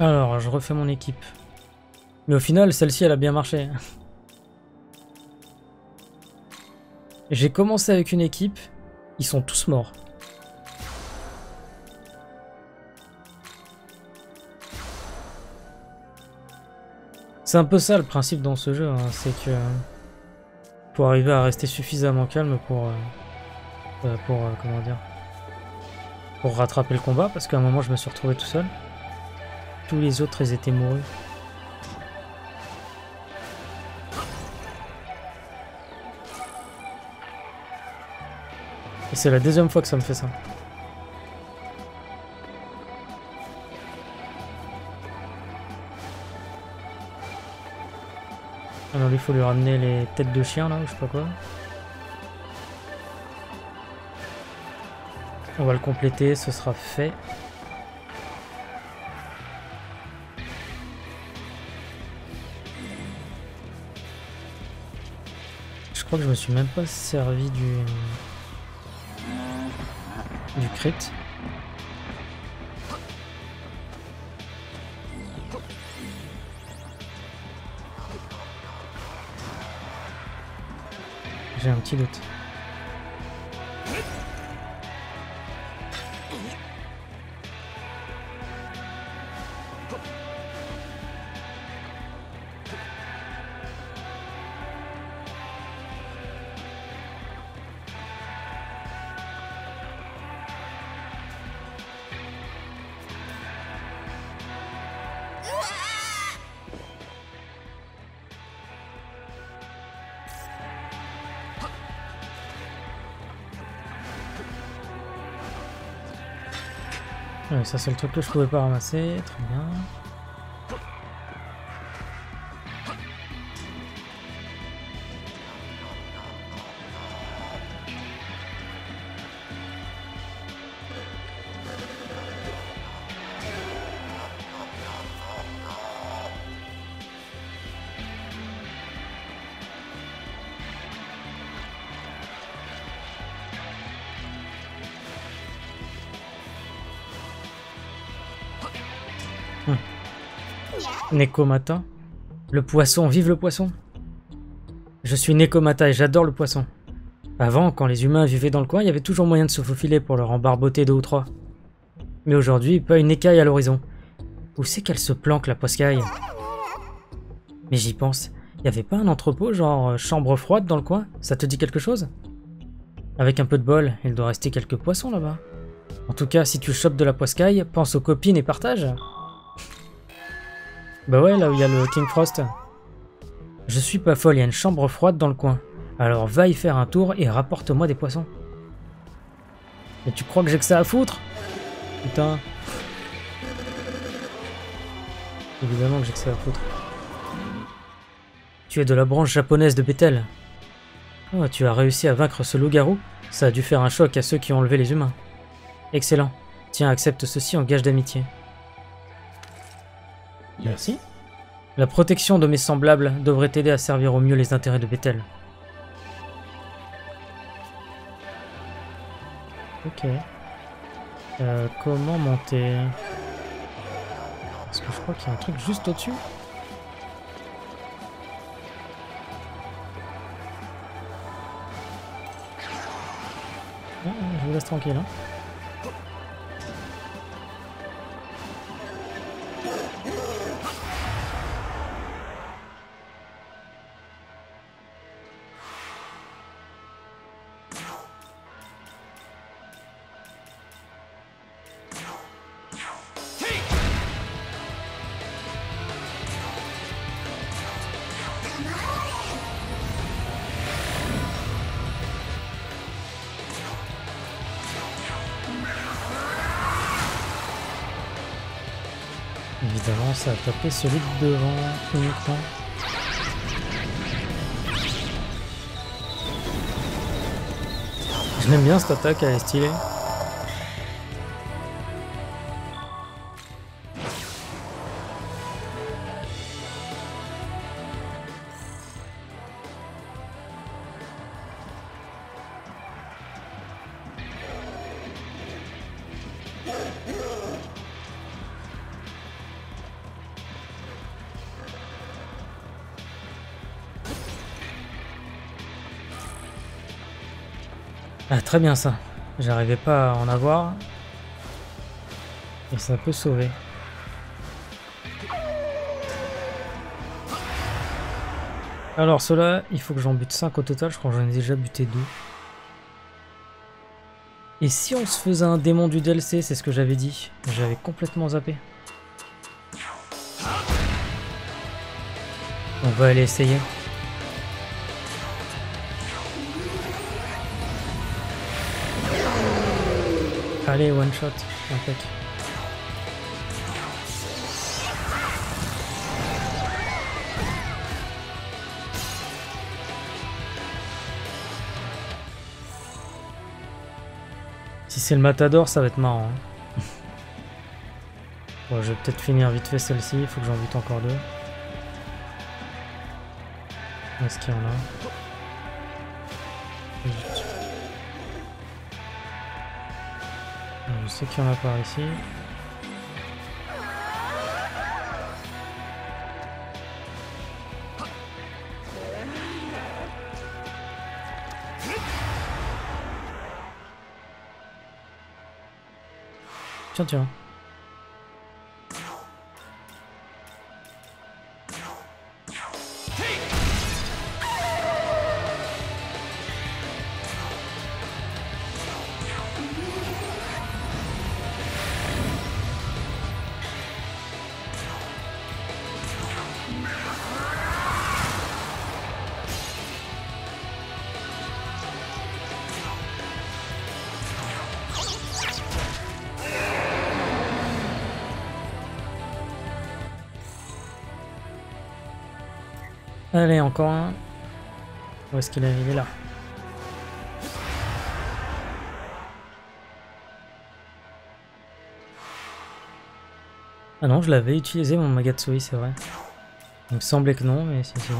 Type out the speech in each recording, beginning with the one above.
Alors, je refais mon équipe. Mais au final, celle-ci, elle a bien marché. J'ai commencé avec une équipe, ils sont tous morts. C'est un peu ça le principe dans ce jeu, hein, c'est que pour arriver à rester suffisamment calme pour, euh, euh, pour euh, comment dire, pour rattraper le combat, parce qu'à un moment je me suis retrouvé tout seul. Tous les autres étaient mourus. Et c'est la deuxième fois que ça me fait ça. Alors il faut lui ramener les têtes de chien là, ou je sais pas quoi. On va le compléter, ce sera fait. Crois que je me suis même pas servi du du crit. J'ai un petit doute. Ça c'est le truc que je pouvais pas ramasser, très bien. Nekomata. Le poisson, vive le poisson. Je suis Nekomata et j'adore le poisson. Avant, quand les humains vivaient dans le coin, il y avait toujours moyen de se faufiler pour leur embarboter deux ou trois. Mais aujourd'hui, pas une écaille à l'horizon. Où c'est qu'elle se planque la poiscaille? Mais j'y pense, il y avait pas un entrepôt genre euh, chambre froide dans le coin? Ça te dit quelque chose? Avec un peu de bol, il doit rester quelques poissons là-bas. En tout cas, si tu chopes de la poiscaille, pense aux copines et partage. Bah ouais, là où il y a le King Frost. Je suis pas folle, il y a une chambre froide dans le coin. Alors va y faire un tour et rapporte-moi des poissons. Mais tu crois que j'ai que ça à foutre? Putain. Évidemment que j'ai que ça à foutre. Tu es de la branche japonaise de Bethel. Oh, tu as réussi à vaincre ce loup-garou? Ça a dû faire un choc à ceux qui ont enlevé les humains. Excellent. Tiens, accepte ceci en gage d'amitié. Merci. La protection de mes semblables devrait t'aider à servir au mieux les intérêts de Bethel. Ok. Euh, comment monter? Parce que je crois qu'il y a un truc juste au-dessus. Ah, je vous laisse tranquille. Hein. Ça a tapé celui de devant uniquement. Je l'aime bien cette attaque, elle est stylée. Très bien ça. J'arrivais pas à en avoir. Et ça peut sauver. Alors cela, il faut que j'en bute 5 au total, je crois que j'en ai déjà buté 2. Et si on se faisait un démon du DLC, c'est ce que j'avais dit. J'avais complètement zappé. On va aller essayer. Allez, one shot, impec. Si c'est le matador, ça va être marrant. hein. bon, je vais peut-être finir vite fait celle-ci, il faut que j'en bute encore deux. Où est-ce qu'il y en a? Sais qu'il en a par ici. Tiens, tiens. Allez, encore un. Où est-ce qu'il est est là. Ah non, je l'avais utilisé mon Magatsui, c'est vrai. Il me semblait que non, mais si, si.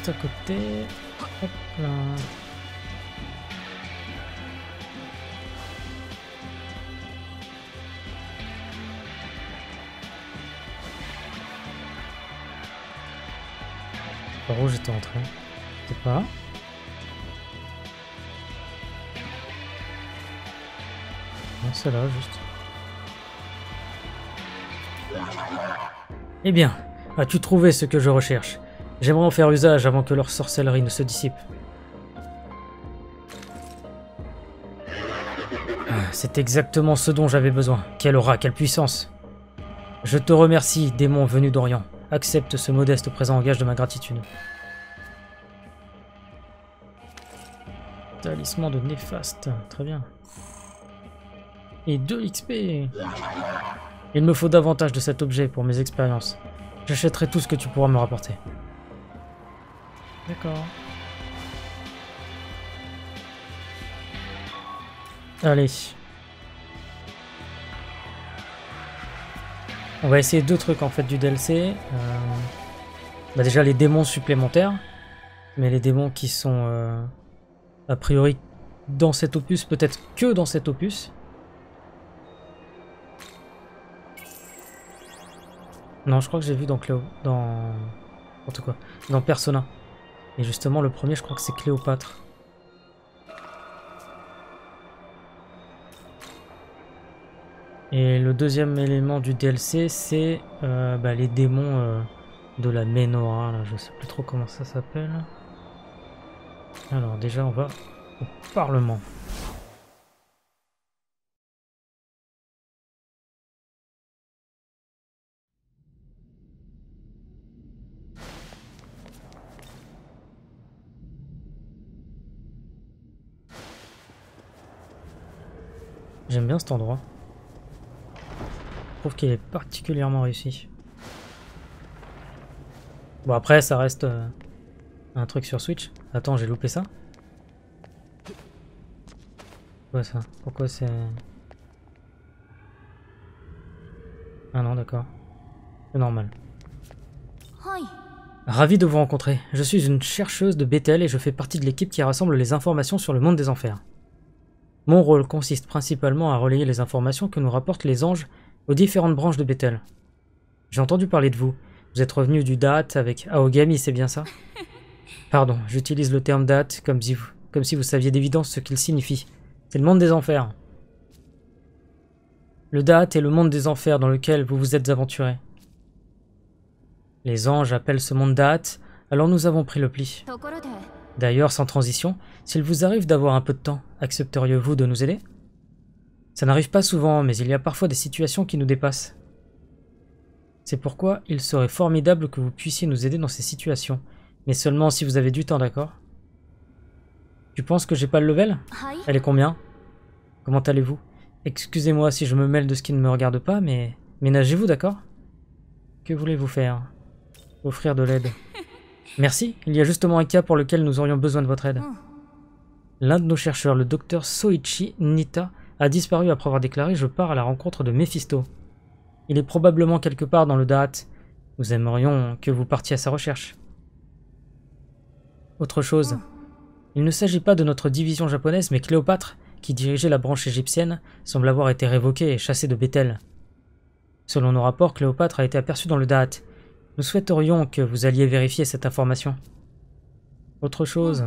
Juste à côté. Hop là. Par où j'étais entré? Je sais pas. Non, c'est là, juste. Eh bien, as-tu trouvé ce que je recherche? J'aimerais en faire usage avant que leur sorcellerie ne se dissipe. Ah, C'est exactement ce dont j'avais besoin. Quelle aura, quelle puissance Je te remercie, démon venu d'Orient. Accepte ce modeste présent en gage de ma gratitude. Talisman de néfaste, très bien. Et 2 XP Il me faut davantage de cet objet pour mes expériences. J'achèterai tout ce que tu pourras me rapporter. D'accord. Allez. On va essayer deux trucs en fait du DLC. Euh, bah déjà les démons supplémentaires. Mais les démons qui sont euh, a priori dans cet opus, peut-être que dans cet opus. Non, je crois que j'ai vu dans Cléo. Dans. N'importe quoi. Dans Persona. Et justement, le premier, je crois que c'est Cléopâtre. Et le deuxième élément du DLC, c'est euh, bah, les démons euh, de la Ménora. Là, je sais plus trop comment ça s'appelle. Alors déjà, on va au Parlement. J'aime bien cet endroit. Je trouve qu'il est particulièrement réussi. Bon après ça reste euh, un truc sur Switch. Attends, j'ai loupé ça Quoi ça? Pourquoi c'est... Ah non, d'accord. C'est normal. Ravi de vous rencontrer. Je suis une chercheuse de Bethel et je fais partie de l'équipe qui rassemble les informations sur le monde des enfers. Mon rôle consiste principalement à relayer les informations que nous rapportent les anges aux différentes branches de Bethel. J'ai entendu parler de vous. Vous êtes revenu du date avec Aogami, c'est bien ça? Pardon, j'utilise le terme date comme si vous, comme si vous saviez d'évidence ce qu'il signifie. C'est le monde des enfers. Le date est le monde des enfers dans lequel vous vous êtes aventuré. Les anges appellent ce monde date, alors nous avons pris le pli. D'ailleurs, sans transition, s'il vous arrive d'avoir un peu de temps, accepteriez-vous de nous aider? Ça n'arrive pas souvent, mais il y a parfois des situations qui nous dépassent. C'est pourquoi il serait formidable que vous puissiez nous aider dans ces situations, mais seulement si vous avez du temps, d'accord? Tu penses que j'ai pas le level? Elle est combien? Comment allez-vous? Excusez-moi si je me mêle de ce qui ne me regarde pas, mais ménagez-vous, d'accord? Que voulez-vous faire? Offrir de l'aide? Merci, il y a justement un cas pour lequel nous aurions besoin de votre aide. L'un de nos chercheurs, le docteur Soichi Nita, a disparu après avoir déclaré « Je pars à la rencontre de Mephisto ». Il est probablement quelque part dans le date. Nous aimerions que vous partiez à sa recherche. Autre chose. Il ne s'agit pas de notre division japonaise, mais Cléopâtre, qui dirigeait la branche égyptienne, semble avoir été révoquée et chassée de Bethel. Selon nos rapports, Cléopâtre a été aperçue dans le date. Nous souhaiterions que vous alliez vérifier cette information. Autre chose.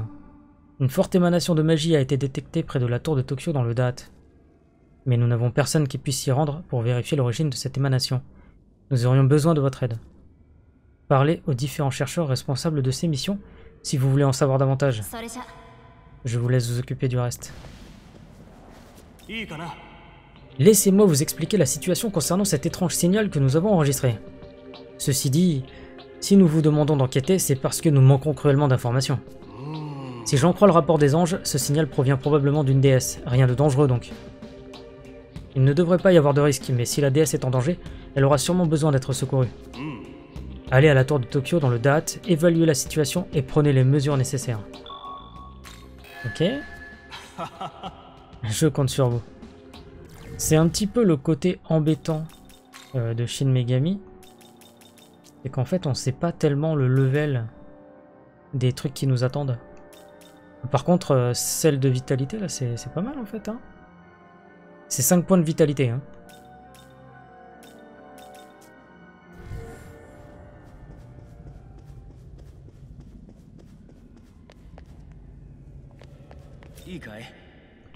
Une forte émanation de magie a été détectée près de la tour de Tokyo dans le date. Mais nous n'avons personne qui puisse s'y rendre pour vérifier l'origine de cette émanation. Nous aurions besoin de votre aide. Parlez aux différents chercheurs responsables de ces missions si vous voulez en savoir davantage. Je vous laisse vous occuper du reste. Laissez-moi vous expliquer la situation concernant cet étrange signal que nous avons enregistré. Ceci dit, si nous vous demandons d'enquêter, c'est parce que nous manquons cruellement d'informations. Si j'en crois le rapport des anges, ce signal provient probablement d'une déesse, rien de dangereux donc. Il ne devrait pas y avoir de risque, mais si la déesse est en danger, elle aura sûrement besoin d'être secourue. Allez à la tour de Tokyo dans le date, évaluez la situation et prenez les mesures nécessaires. Ok Je compte sur vous. C'est un petit peu le côté embêtant euh, de Shin Megami. C'est qu'en fait, on sait pas tellement le level des trucs qui nous attendent. Par contre, euh, celle de vitalité, là, c'est pas mal en fait. Hein c'est 5 points de vitalité. Hein.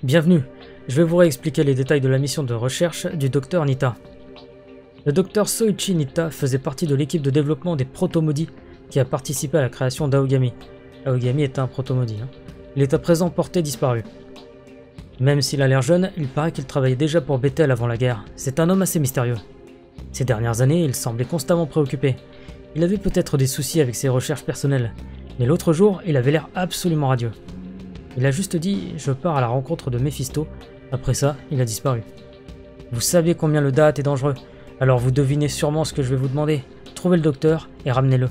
Bienvenue, je vais vous réexpliquer les détails de la mission de recherche du docteur Nita. Le docteur Soichi Nita faisait partie de l'équipe de développement des protomodis qui a participé à la création d'Aogami. Aogami est un protomodi. Hein. Il est à présent porté disparu. Même s'il a l'air jeune, il paraît qu'il travaillait déjà pour Bethel avant la guerre. C'est un homme assez mystérieux. Ces dernières années, il semblait constamment préoccupé. Il avait peut-être des soucis avec ses recherches personnelles, mais l'autre jour, il avait l'air absolument radieux. Il a juste dit « je pars à la rencontre de Mephisto ». Après ça, il a disparu. Vous savez combien le date est dangereux, alors vous devinez sûrement ce que je vais vous demander. Trouvez le docteur et ramenez-le.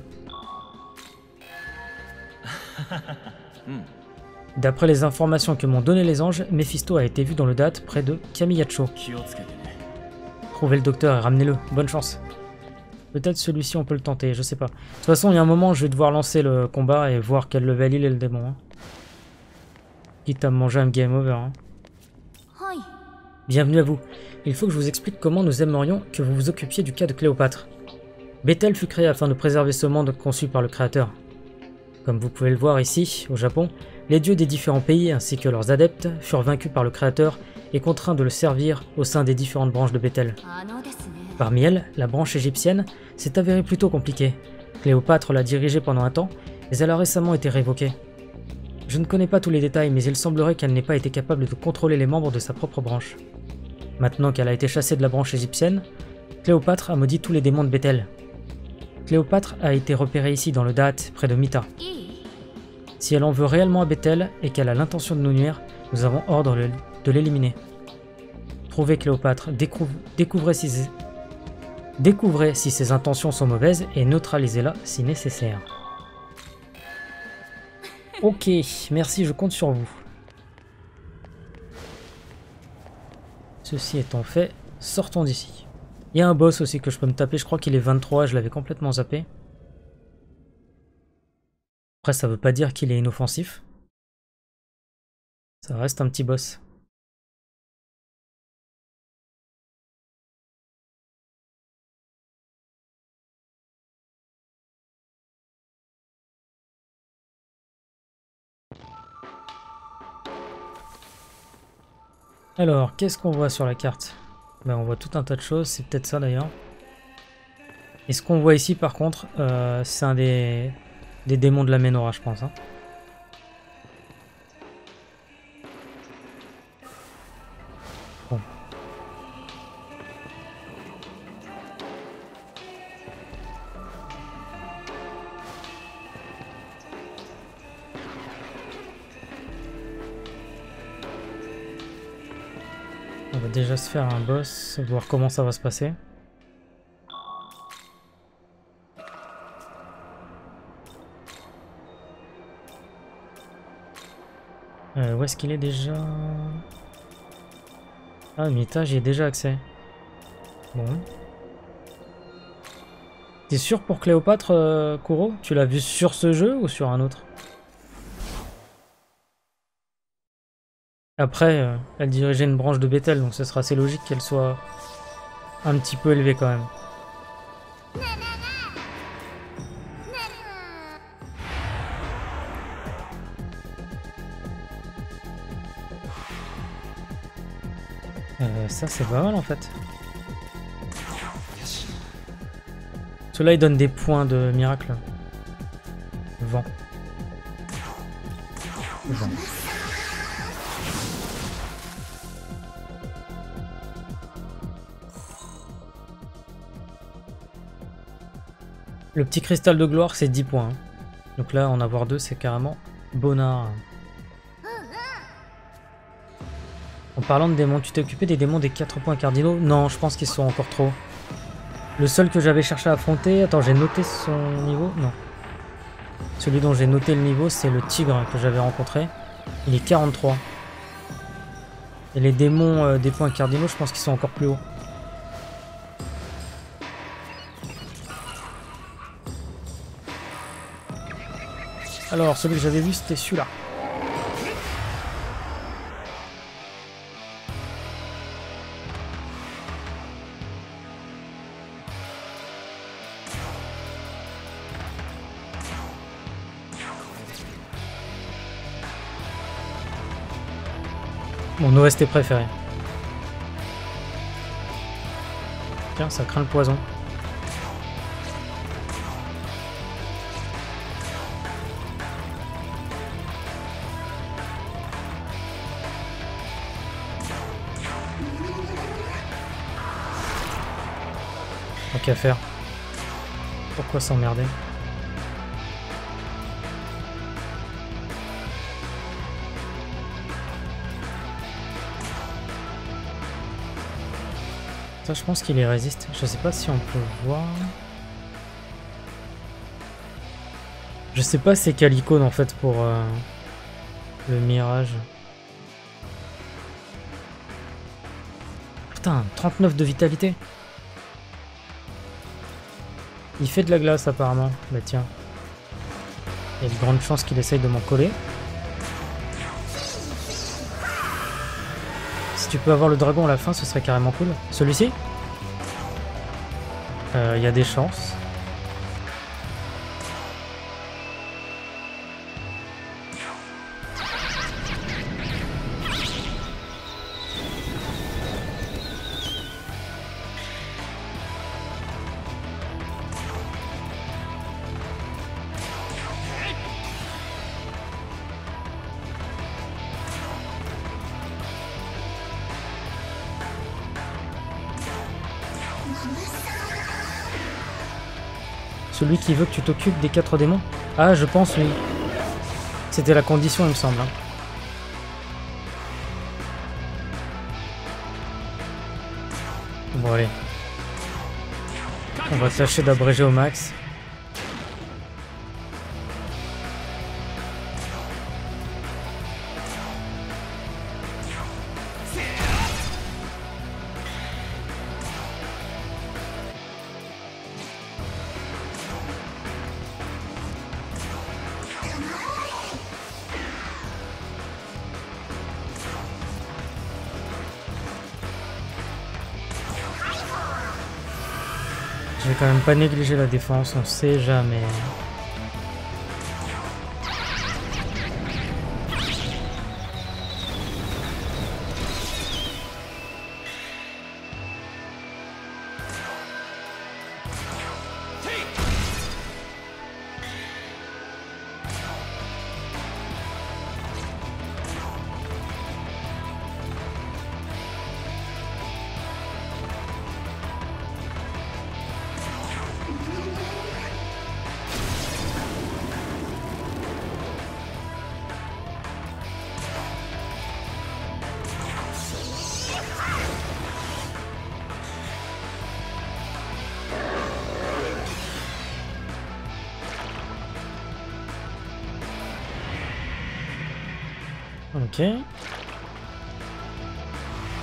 D'après les informations que m'ont donné les anges, Mephisto a été vu dans le date près de Kamiyacho. Trouvez le docteur et ramenez-le, bonne chance. Peut-être celui-ci on peut le tenter, je sais pas. De toute façon, il y a un moment, je vais devoir lancer le combat et voir quel level il est le démon. Hein. Quitte à me manger un game over. Hein. Bienvenue à vous. Il faut que je vous explique comment nous aimerions que vous vous occupiez du cas de Cléopâtre. Bethel fut créé afin de préserver ce monde conçu par le Créateur. Comme vous pouvez le voir ici, au Japon, les dieux des différents pays ainsi que leurs adeptes furent vaincus par le Créateur et contraints de le servir au sein des différentes branches de Bethel. Parmi elles, la branche égyptienne s'est avérée plutôt compliquée. Cléopâtre l'a dirigée pendant un temps, mais elle a récemment été révoquée. Je ne connais pas tous les détails, mais il semblerait qu'elle n'ait pas été capable de contrôler les membres de sa propre branche. Maintenant qu'elle a été chassée de la branche égyptienne, Cléopâtre a maudit tous les démons de Bethel. Cléopâtre a été repérée ici dans le date près de Mita. Si elle en veut réellement à Bethel et qu'elle a l'intention de nous nuire, nous avons ordre de l'éliminer. Retrouvez Cléopâtre, découvrez si ses intentions sont mauvaises et neutralisez-la si nécessaire. Ok, merci, je compte sur vous. Ceci étant fait, sortons d'ici. Il y a un boss aussi que je peux me taper, je crois qu'il est 23, je l'avais complètement zappé. Après, ça veut pas dire qu'il est inoffensif. Ça reste un petit boss. Alors, qu'est-ce qu'on voit sur la carte? Ben, On voit tout un tas de choses, c'est peut-être ça d'ailleurs. Et ce qu'on voit ici par contre, euh, c'est un des, des démons de la Ménora je pense. Hein. déjà se faire un boss, voir comment ça va se passer. Est-ce qu'il est déjà Ah, Mita, j'y ai déjà accès. Bon. T'es sûr pour Cléopâtre, euh, Kuro? Tu l'as vu sur ce jeu ou sur un autre? Après, euh, elle dirigeait une branche de Bethel, donc ce sera assez logique qu'elle soit un petit peu élevée quand même. Ça c'est pas mal en fait. Cela il donne des points de miracle. Vent. Le petit cristal de gloire, c'est 10 points. Hein. Donc là, en avoir deux, c'est carrément bonnard. Parlant de démons, tu t'es occupé des démons des 4 points cardinaux? Non, je pense qu'ils sont encore trop. Le seul que j'avais cherché à affronter... Attends, j'ai noté son niveau? Non. Celui dont j'ai noté le niveau, c'est le tigre que j'avais rencontré. Il est 43. Et les démons euh, des points cardinaux, je pense qu'ils sont encore plus hauts. Alors, celui que j'avais vu, c'était celui-là. OST préféré. Tiens, ça craint le poison. qu'à faire. Pourquoi s'emmerder? Je pense qu'il y résiste. Je sais pas si on peut voir. Je sais pas c'est quelle en fait pour euh, le mirage. Putain, 39 de vitalité. Il fait de la glace apparemment. Bah tiens. Il y a de grandes chances qu'il essaye de m'en coller. Si tu peux avoir le dragon à la fin, ce serait carrément cool. Celui-ci? Euh, Il y a des chances. Qui veut que tu t'occupes des quatre démons Ah, je pense, oui. C'était la condition, il me semble. Hein. Bon allez. On va tâcher d'abréger au max. Pas négliger la défense, on sait jamais.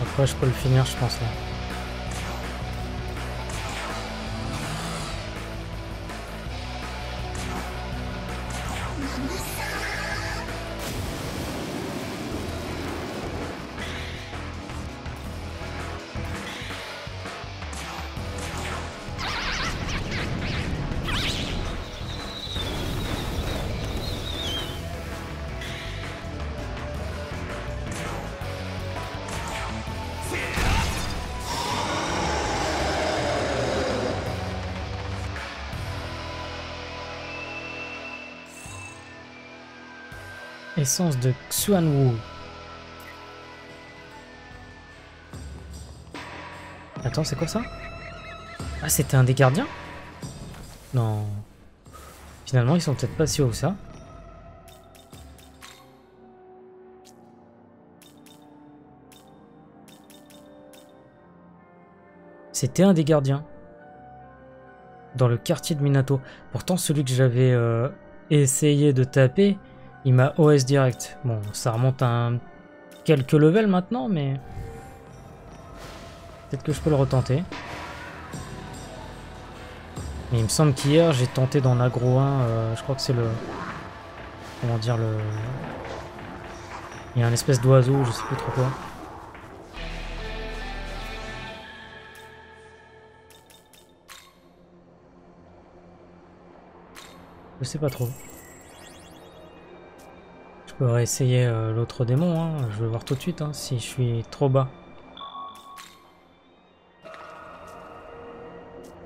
Après, je peux le finir, je pense. Là. De Xuanwu. Attends, c'est quoi ça? Ah, c'était un des gardiens? Non. Finalement, ils sont peut-être pas si hauts ça. C'était un des gardiens. Dans le quartier de Minato. Pourtant, celui que j'avais euh, essayé de taper, il m'a OS direct. Bon, ça remonte à un... quelques levels maintenant, mais... Peut-être que je peux le retenter. Mais il me semble qu'hier, j'ai tenté d'en aggro 1, euh, je crois que c'est le... Comment dire, le... Il y a un espèce d'oiseau, je sais plus trop quoi. Je sais pas trop. Je pourrais essayer euh, l'autre démon, hein. je vais voir tout de suite hein, si je suis trop bas.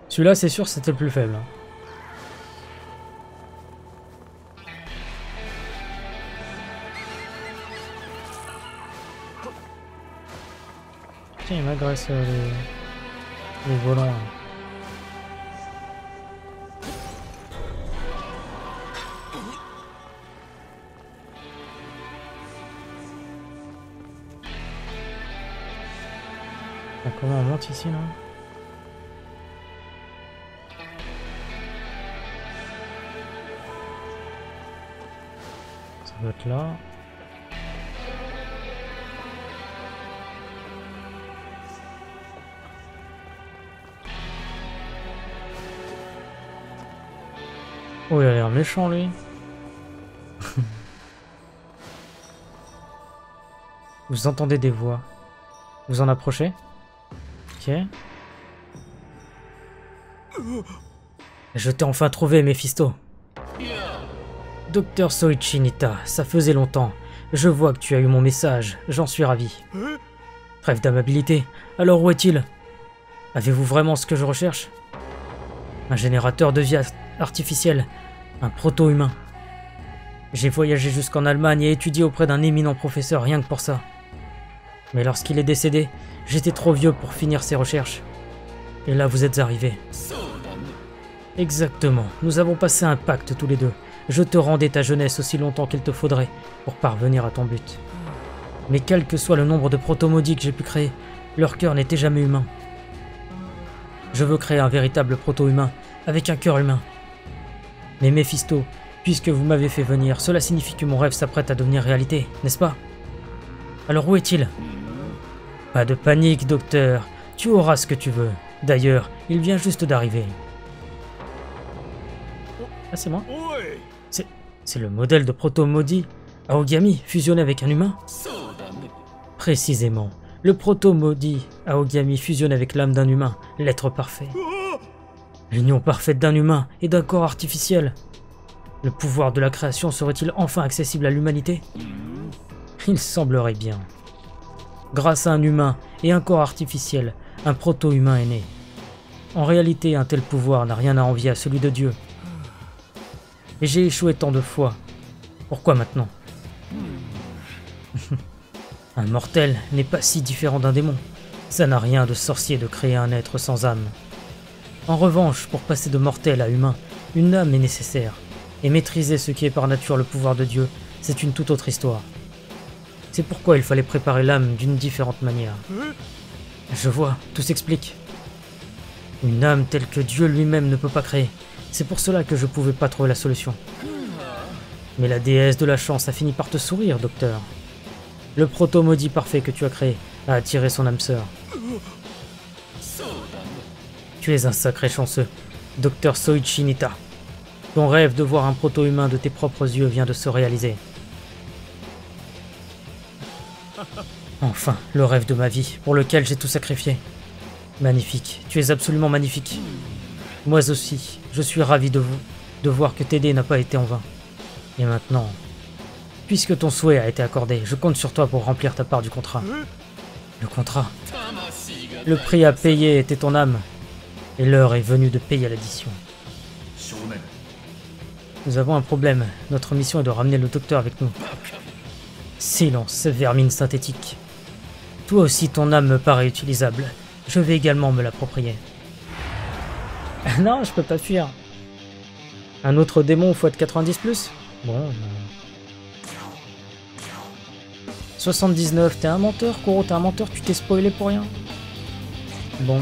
Celui-là, c'est sûr, c'était le plus faible. Hein. Tiens, il m'agresse euh, les... volants. Comment on monte ici là Ça doit être là. Oh, il a l'air méchant lui. Vous entendez des voix. Vous en approchez? Je t'ai enfin trouvé, Mephisto. Docteur Soichinita, ça faisait longtemps. Je vois que tu as eu mon message, j'en suis ravi. Trêve d'amabilité, alors où est-il? Avez-vous vraiment ce que je recherche? Un générateur de vie artificielle, un proto-humain. J'ai voyagé jusqu'en Allemagne et étudié auprès d'un éminent professeur rien que pour ça. Mais lorsqu'il est décédé, j'étais trop vieux pour finir ses recherches. Et là, vous êtes arrivé. Exactement. Nous avons passé un pacte tous les deux. Je te rendais ta jeunesse aussi longtemps qu'il te faudrait pour parvenir à ton but. Mais quel que soit le nombre de proto-maudits que j'ai pu créer, leur cœur n'était jamais humain. Je veux créer un véritable proto-humain, avec un cœur humain. Mais Mephisto, puisque vous m'avez fait venir, cela signifie que mon rêve s'apprête à devenir réalité, n'est-ce pas? Alors où est-il? Pas de panique, docteur. Tu auras ce que tu veux. D'ailleurs, il vient juste d'arriver. Ah, c'est moi C'est le modèle de proto-maudit Aogami fusionné avec un humain Précisément. Le proto-maudit Aogami fusionne avec l'âme d'un humain, l'être parfait. L'union parfaite d'un humain et d'un corps artificiel. Le pouvoir de la création serait-il enfin accessible à l'humanité? Il semblerait bien. Grâce à un humain et un corps artificiel, un proto-humain est né. En réalité, un tel pouvoir n'a rien à envier à celui de Dieu. Et j'ai échoué tant de fois. Pourquoi maintenant? Un mortel n'est pas si différent d'un démon. Ça n'a rien de sorcier de créer un être sans âme. En revanche, pour passer de mortel à humain, une âme est nécessaire. Et maîtriser ce qui est par nature le pouvoir de Dieu, c'est une toute autre histoire. C'est pourquoi il fallait préparer l'âme d'une différente manière. Je vois, tout s'explique. Une âme telle que Dieu lui-même ne peut pas créer. C'est pour cela que je pouvais pas trouver la solution. Mais la déesse de la chance a fini par te sourire, docteur. Le proto-maudit parfait que tu as créé a attiré son âme sœur. Tu es un sacré chanceux, docteur Soichi Nita. Ton rêve de voir un proto-humain de tes propres yeux vient de se réaliser. Enfin, le rêve de ma vie, pour lequel j'ai tout sacrifié. Magnifique, tu es absolument magnifique. Moi aussi, je suis ravi de vous, de voir que t'aider n'a pas été en vain. Et maintenant, Puisque ton souhait a été accordé, je compte sur toi pour remplir ta part du contrat. Le contrat Le prix à payer était ton âme, et l'heure est venue de payer l'addition. Nous avons un problème. Notre mission est de ramener le docteur avec nous. Silence, vermine synthétique. Toi aussi, ton âme me paraît utilisable. Je vais également me l'approprier. non, je peux pas fuir. Un autre démon faut être 90 plus? Bon, 79, t'es un menteur, Kuro, t'es un menteur, tu t'es spoilé pour rien? Bon.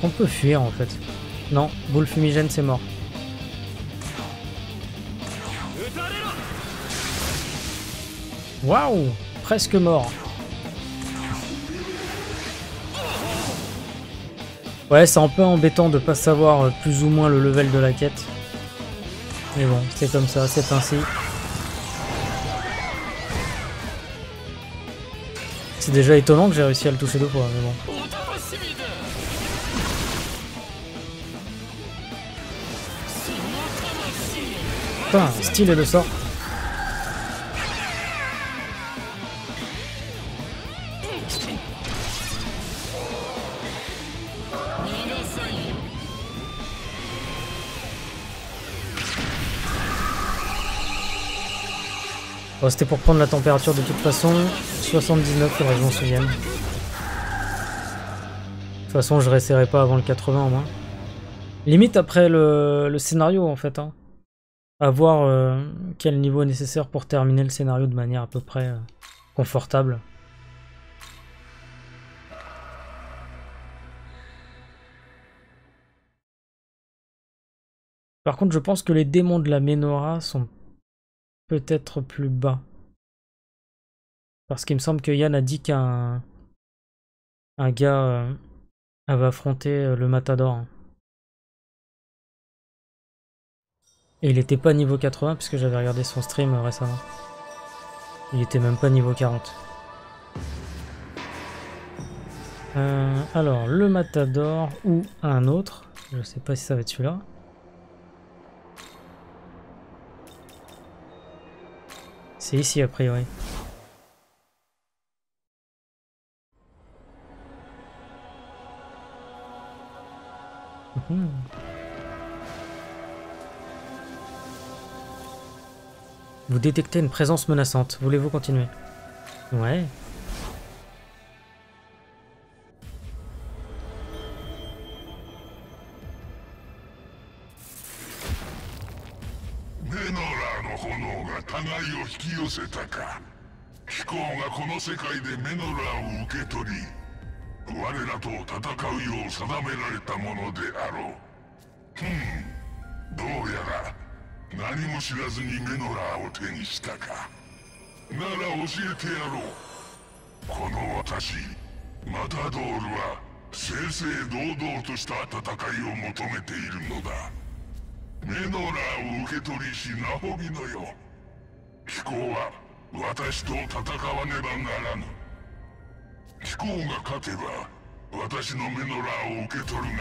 Qu'on peut fuir en fait Non, boule fumigène c'est mort. Waouh Presque mort. Ouais, c'est un peu embêtant de pas savoir euh, plus ou moins le level de la quête. Mais bon, c'est comme ça, c'est ainsi. C'est déjà étonnant que j'ai réussi à le toucher deux fois, mais bon. Putain, style et le sort. C'était pour prendre la température de toute façon. 79, faudrait que je m'en souvienne. De toute façon, je réessayerai pas avant le 80 au moins. Limite après le, scénario en fait. Hein. À voir euh, quel niveau est nécessaire pour terminer le scénario de manière à peu près euh, confortable. Par contre, je pense que les démons de la Menora sont peut-être plus bas. Parce qu'il me semble que Yann a dit qu'un un gars euh, avait affronté le Matador. Et il était pas niveau 80 puisque j'avais regardé son stream euh, récemment. Il était même pas niveau 40. alors, le Matador ou un autre. Je sais pas si ça va être celui-là. C'est ici a priori. Mhm. Vous détectez une présence menaçante. Voulez-vous continuer? Ouais. Hmm. 何も知らずにメノラーを手にしたか。なら教えてやろう。この私マタドールは正々堂々とした戦いを求めているのだ。メノラーを受け取りしナホビのよ飛行は私と戦わねばならぬ。飛行が勝てば私のメノラーを受け取るがいい。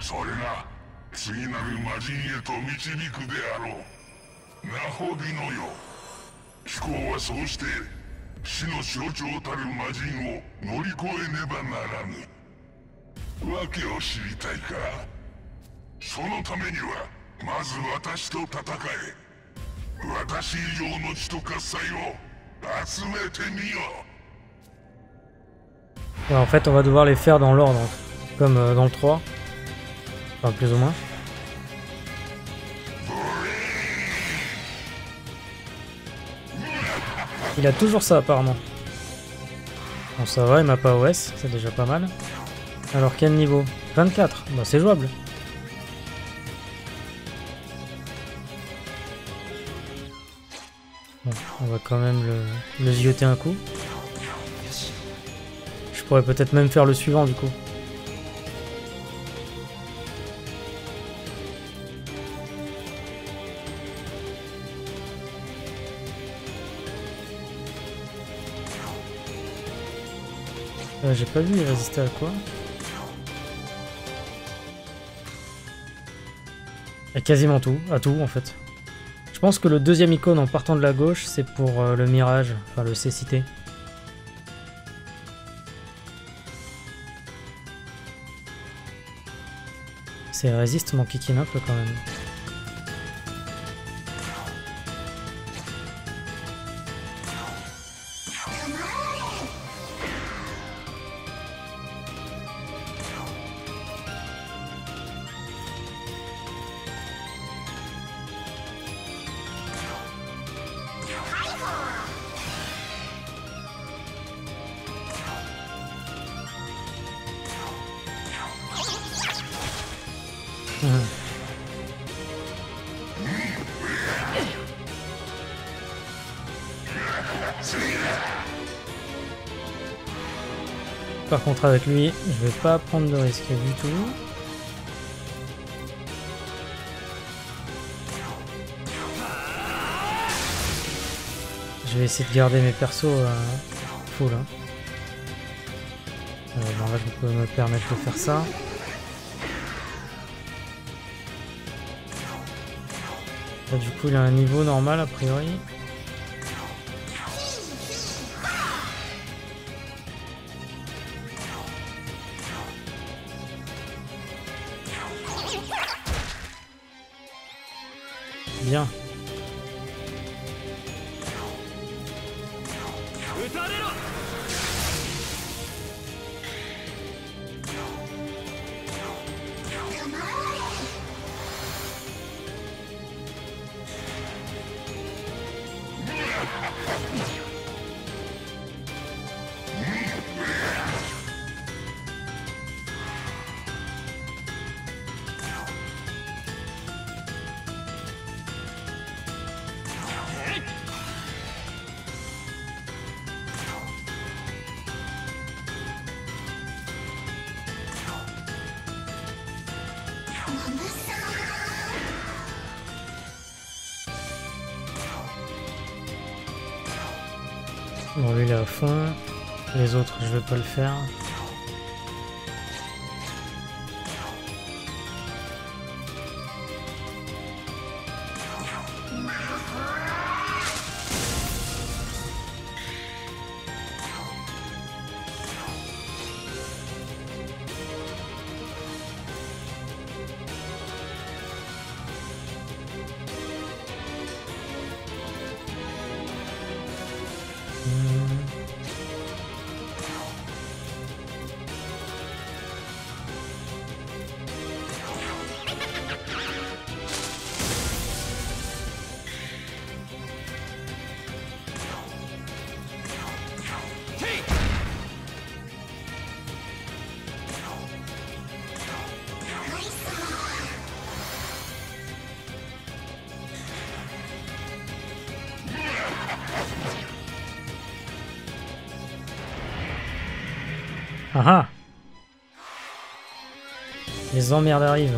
それが次なる魔人へと導くであろう。ナホビのよ飛行はそうして死の象徴たる魔人を乗り越えねばならぬ。訳を知りたいか。そのためにはまず私と戦え。私以上の血と喝采を集めてみよ。う Ouais, en fait, on va devoir les faire dans l'ordre, comme dans le 3. Enfin, plus ou moins. Il a toujours ça, apparemment. Bon, ça va, il m'a pas OS, c'est déjà pas mal. Alors, quel niveau? 24, bah c'est jouable. On va quand même le, le zioter un coup. Je pourrais peut-être même faire le suivant du coup. J'ai pas vu il résistait à quoi. À quasiment tout, à tout en fait. Je pense que le deuxième icône en partant de la gauche, c'est pour euh, le mirage, enfin le cécité. C'est résiste mon kicking un peu quand même. Avec lui, je vais pas prendre de risque du tout. Je vais essayer de garder mes persos euh, full. Hein. Euh, là je peux me permettre de faire ça. Du coup il a un niveau normal a priori. Vais pas le faire. Les emmerdes arrivent.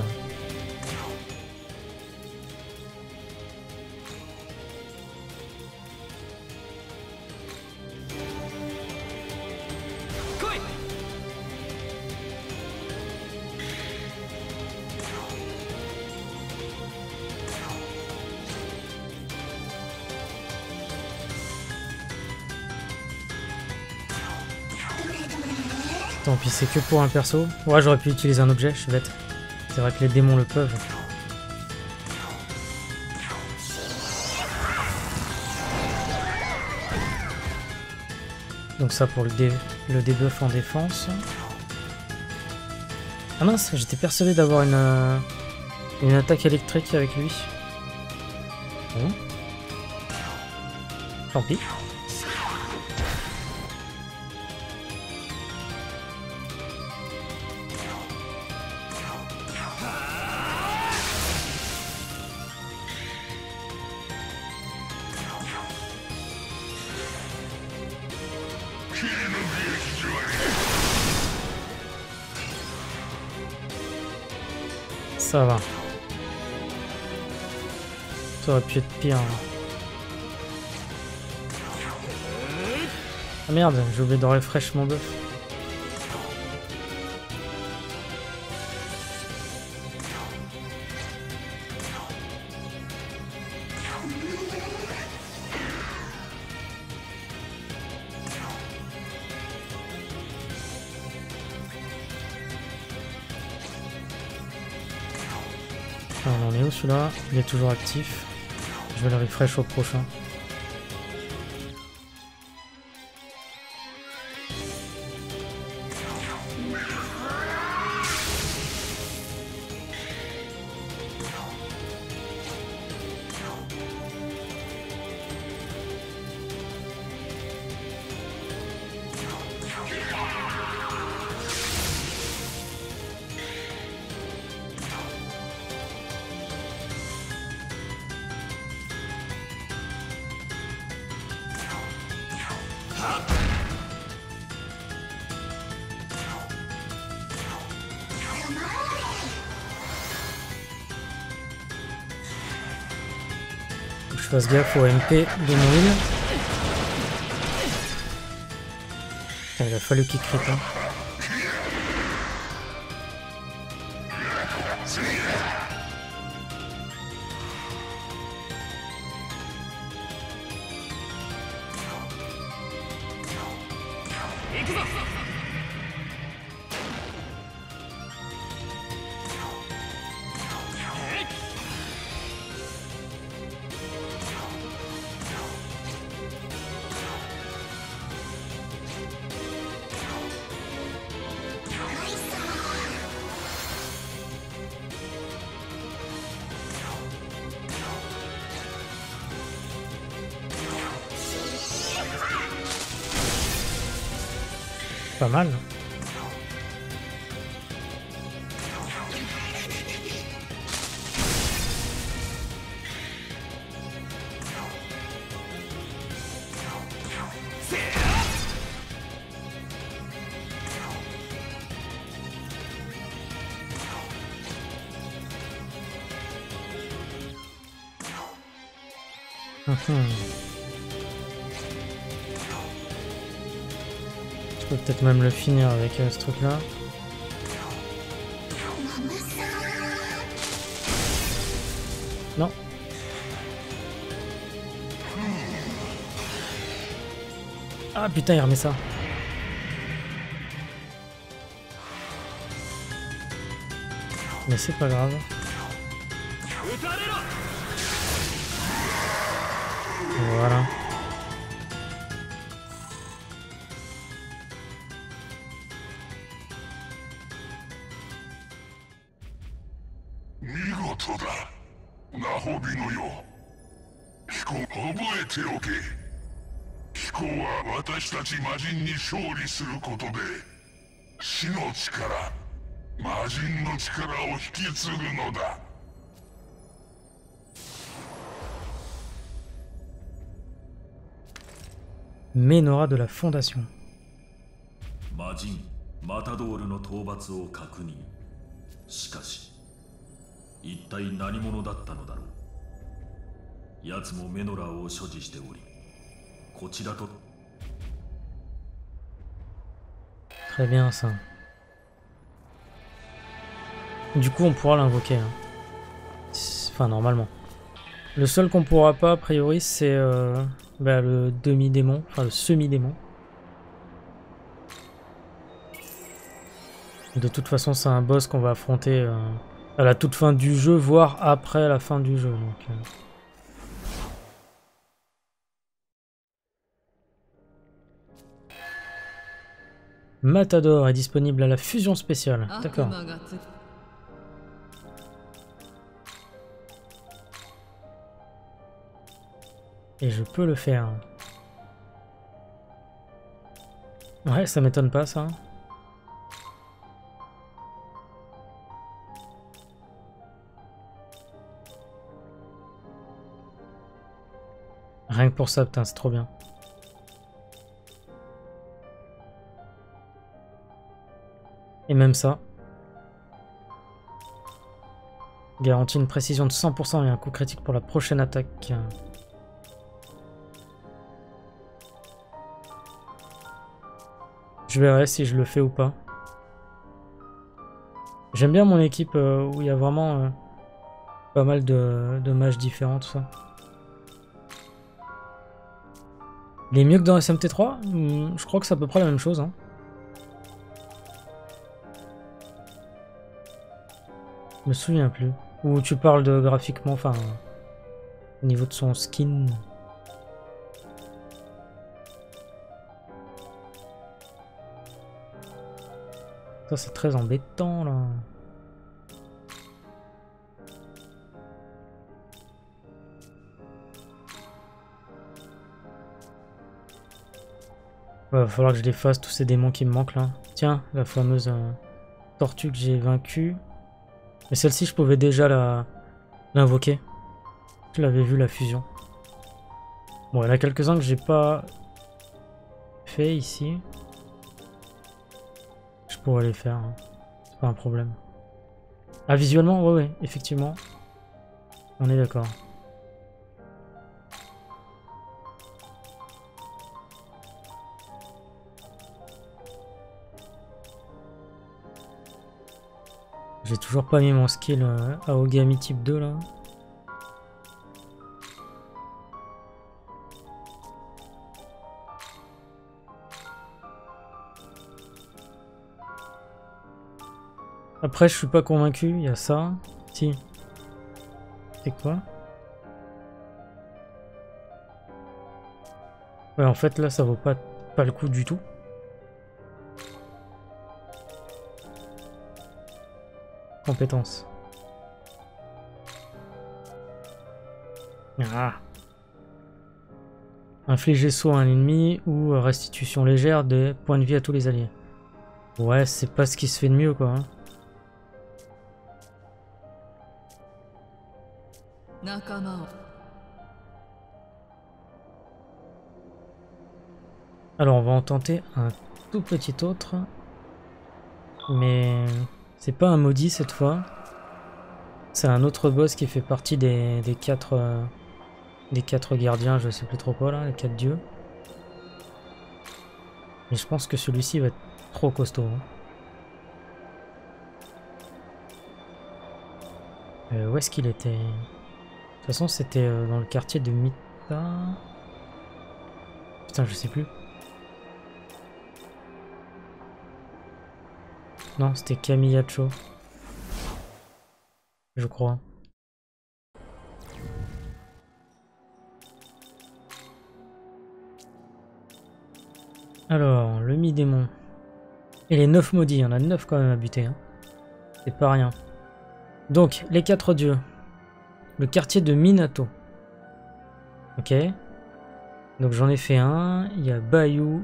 Tant pis, c'est que pour un perso. Ouais, j'aurais pu utiliser un objet, je suis bête. C'est vrai que les démons le peuvent. Donc ça pour le, dé le debuff en défense. Ah mince, j'étais persuadé d'avoir une, euh, une attaque électrique avec lui. Bon. Tant pis. Ça va. Ça aurait pu être pire. hein. Ah merde, j'ai oublié de refresh mon buff. Il est toujours actif. Je vais le refresh au prochain. Fasse gaffe au MP de mon. Putain, il a fallu qu'il crit. Hein. Mal. Mhm. Même le finir avec euh, ce truc là. Non. Ah putain, il remet ça. Mais c'est pas grave. 飛行覚えておけ。飛行は私たち魔人に勝利することで死の力魔人の力を引き継ぐのだ。Ménora de la Fondation. 魔人マタドールの討伐を確認。しかし一体何者だったのだろう 奴もメノラーを所持しておりこちらと Très bien ça. Du coup, on pourra l'invoquer. hein. Enfin, normalement. Le seul qu'on pourra pas, a priori, c'est euh, bah, le demi-démon. Enfin, le semi-démon. De toute façon, c'est un boss qu'on va affronter euh, à la toute fin du jeu, voire après la fin du jeu. Donc, euh. Matador est disponible à la fusion spéciale. D'accord. Et je peux le faire. Ouais, ça m'étonne pas ça. Rien que pour ça, putain, c'est trop bien. Et même ça. Garantit une précision de 100% et un coup critique pour la prochaine attaque. Je verrai si je le fais ou pas. J'aime bien mon équipe euh, où il y a vraiment euh, pas mal de, de mages différents. Il est mieux que dans SMT3 Hmm, Je crois que c'est à peu près la même chose. hein. Je me souviens plus. Ou tu parles de graphiquement, enfin, au niveau de son skin. Ça c'est très embêtant là. Va falloir que je les fasse tous ces démons qui me manquent là. Tiens, la fameuse euh, tortue que j'ai vaincue. Mais celle-ci je pouvais déjà la l'invoquer. Je l'avais vu la fusion. Bon, il y en a quelques-uns que j'ai pas fait ici. Je pourrais les faire. hein. C'est pas un problème. Ah, visuellement, ouais, ouais, effectivement. On est d'accord. J'ai toujours pas mis mon skill euh, Aogami type 2 là. Après, je suis pas convaincu, il y a ça. Si. C'est quoi? Ouais, en fait, là, ça vaut pas, pas le coup du tout. compétence. Ah. Infliger saut à un ennemi ou restitution légère des points de vie à tous les alliés. Ouais, c'est pas ce qui se fait de mieux, quoi. Hein. Alors, on va en tenter un tout petit autre. Mais c'est pas un maudit cette fois. C'est un autre boss qui fait partie des, des quatre euh, des quatre gardiens, je sais plus trop quoi là, les quatre dieux. Mais je pense que celui-ci va être trop costaud. hein. Euh, où est-ce qu'il était? De toute façon c'était euh, dans le quartier de Mita. Putain je sais plus. Non, c'était Kamiyacho. Je crois. Alors, le mi-démon. Et les 9 maudits, il y en a 9 quand même à buter. hein. C'est pas rien. Donc, les 4 dieux. Le quartier de Minato. Ok. Donc j'en ai fait un. Il y a Bayou.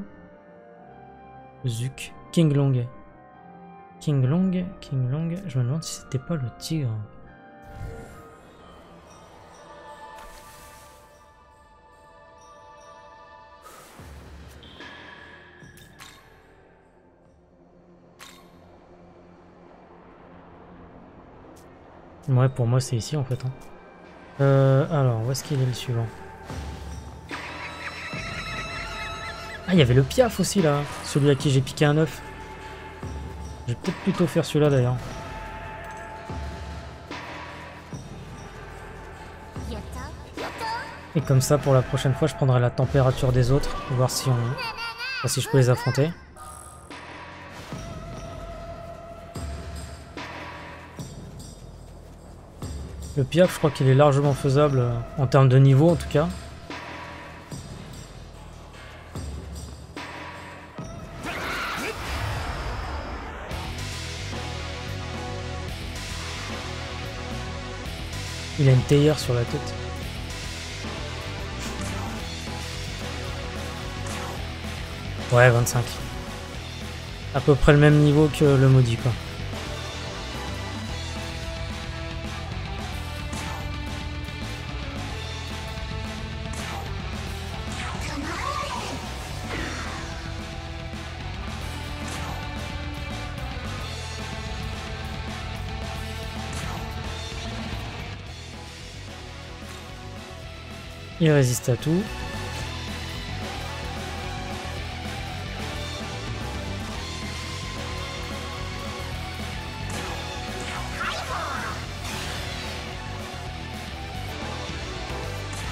Zuk. King Long. King Long, King Long, je me demande si c'était pas le tigre. Ouais, pour moi, c'est ici, en fait. Hein. Euh, alors, où est-ce qu'il est, le suivant? Ah, il y avait le piaf aussi, là Celui à qui j'ai piqué un œuf. Je vais peut-être plutôt faire celui-là d'ailleurs. Et comme ça, pour la prochaine fois, je prendrai la température des autres, pour voir si on, voir si je peux les affronter. Le piaf, je crois qu'il est largement faisable euh, en termes de niveau en tout cas. Il a une théière sur la tête. Ouais, 25. À peu près le même niveau que le maudit, quoi. Il résiste à tout.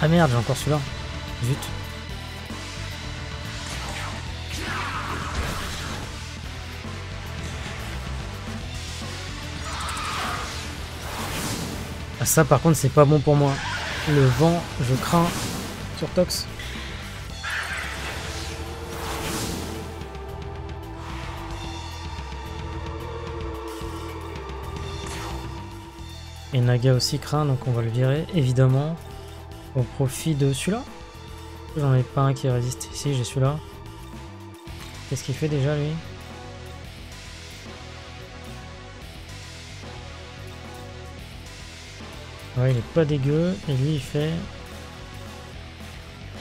Ah merde, j'ai encore celui-là. Zut. Ah ça par contre c'est pas bon pour moi. Le vent, je crains sur Tox. Et Naga aussi craint, donc on va le virer, évidemment. Au profit de celui-là. J'en ai pas un qui résiste ici, j'ai celui-là. Qu'est-ce qu'il fait déjà lui? Il est pas dégueu. Et lui, il fait.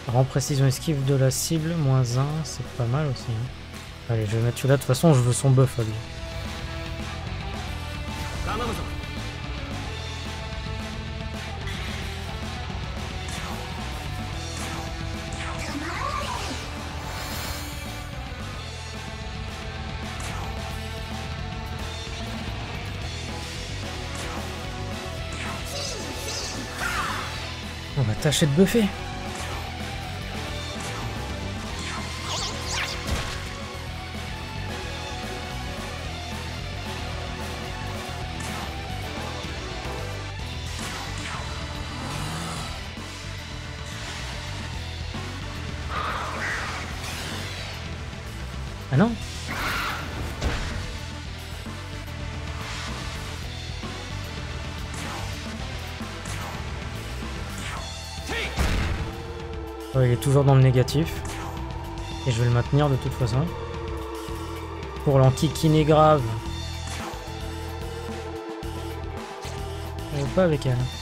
Rend précision esquive de la cible, moins 1. C'est pas mal aussi. hein. Allez, je vais mettre celui-là. De toute façon, je veux son buff à lui. On va toujours dans le négatif. Et je vais le maintenir de toute façon. Pour l'enquiquiner grave. Veux pas avec elle.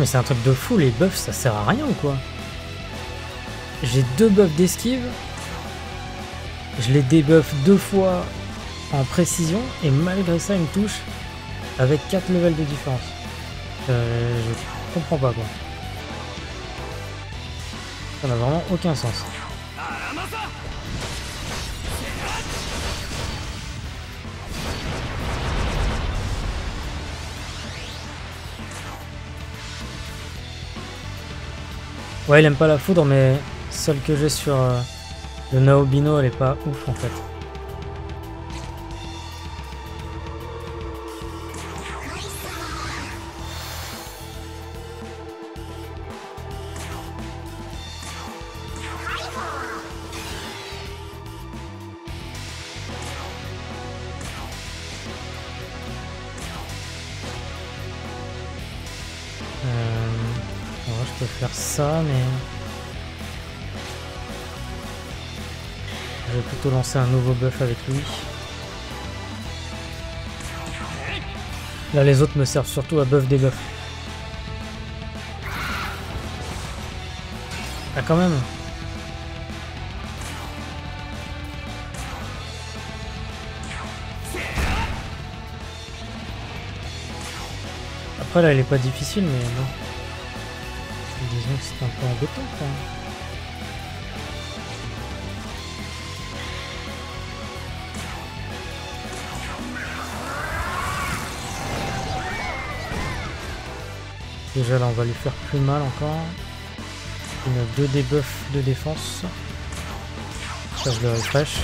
Mais c'est un truc de fou, les buffs ça sert à rien ou quoi? J'ai deux buffs d'esquive. Je les débuff deux fois en précision et malgré ça il me touche avec 4 levels de différence. Euh, je comprends pas quoi. Ça n'a vraiment aucun sens. Ouais, il aime pas la foudre, mais celle que j'ai sur euh, le Naobino, elle est pas ouf en fait. Je peux faire ça, mais... Je vais plutôt lancer un nouveau buff avec lui. Là, les autres me servent surtout à buff des buffs. Ah, quand même Après, là, elle est pas difficile, mais bon. C'est un peu embêtant, quoi. Déjà là on va lui faire plus mal encore. Il a deux debuffs de défense. Je le refresh.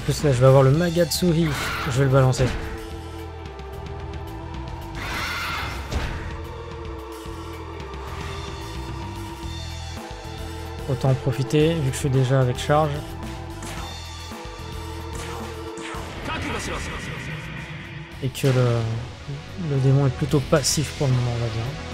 En plus là je vais avoir le Magatsuhi. Je vais le balancer. Autant en profiter vu que je suis déjà avec charge. Et que le, le démon est plutôt passif pour le moment, on va dire.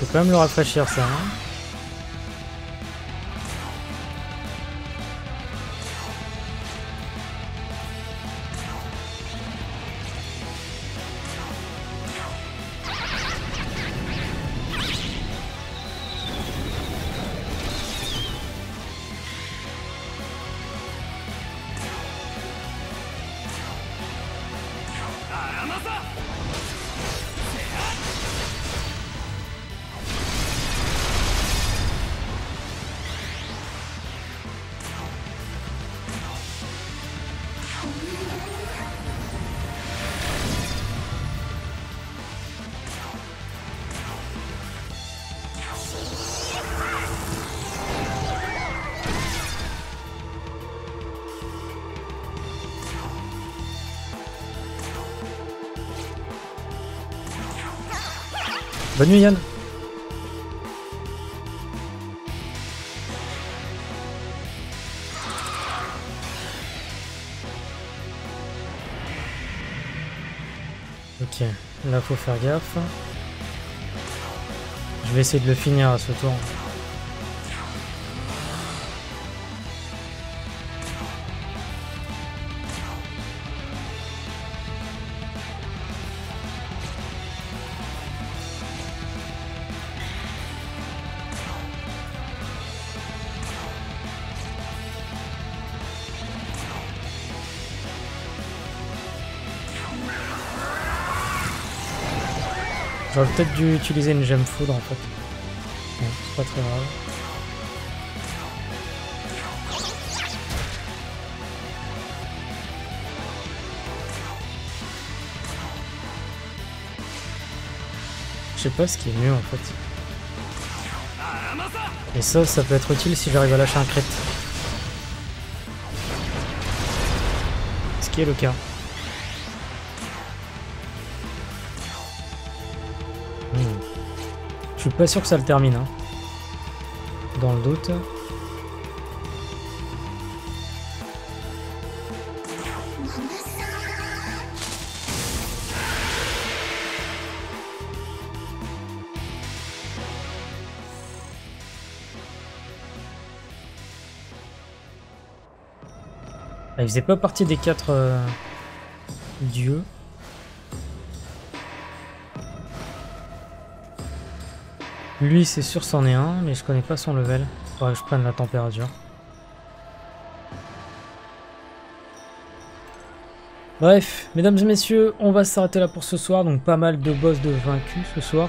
Vais quand même le rafraîchir ça. Hein. Bonne nuit Yann Ok, là faut faire gaffe. Je vais essayer de le finir à ce tour. J'aurais peut-être dû utiliser une gemme foudre en fait. C'est pas très grave. Je sais pas ce qui est mieux en fait. Et ça, ça peut être utile si j'arrive à lâcher un crit. Ce qui est le cas. Pas sûr que ça le termine. Hein. Dans le doute. Ah, il faisait pas partie des quatre euh, dieux. Lui, c'est sûr, c'en est un, mais je connais pas son level. Faudrait que je prenne la température. Bref, mesdames et messieurs, on va s'arrêter là pour ce soir. Donc pas mal de boss de vaincus ce soir.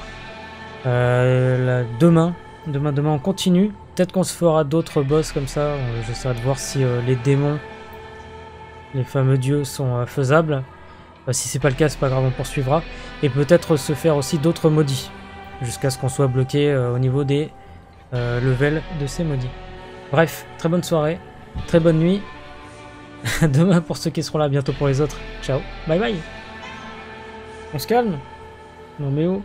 Euh, demain, demain, demain, on continue. Peut-être qu'on se fera d'autres boss comme ça. Euh, J'essaierai de voir si euh, les démons, les fameux dieux, sont faisables. Si c'est pas le cas, c'est pas grave, on poursuivra. Et peut-être se faire aussi d'autres maudits. Jusqu'à ce qu'on soit bloqué euh, au niveau des euh, levels de ces maudits. Bref, très bonne soirée, très bonne nuit. Demain pour ceux qui seront là, bientôt pour les autres. Ciao, bye bye. On se calme Non mais oh